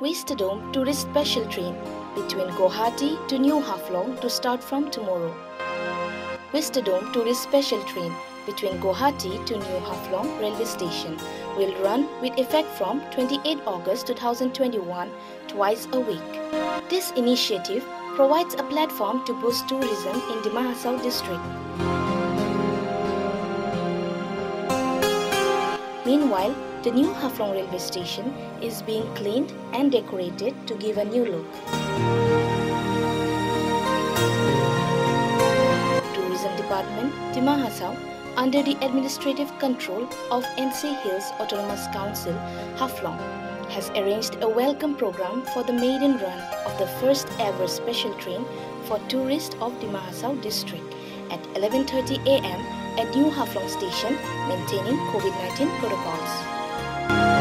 Vistadome tourist special train between Guwahati to New Haflong to start from tomorrow. Vistadome tourist special train between Guwahati to New Haflong railway station will run with effect from 28 August 2021 twice a week. This initiative provides a platform to boost tourism in Dima Hasao district. Meanwhile, the new Haflong railway station is being cleaned and decorated to give a new look. Tourism Department, Mahasau, under the administrative control of NC Hills Autonomous Council, Haflong, has arranged a welcome program for the maiden run of the first ever special train for tourists of Dima Hasao district at 11.30 am at New Haflong station maintaining COVID-19 protocols. Thank you.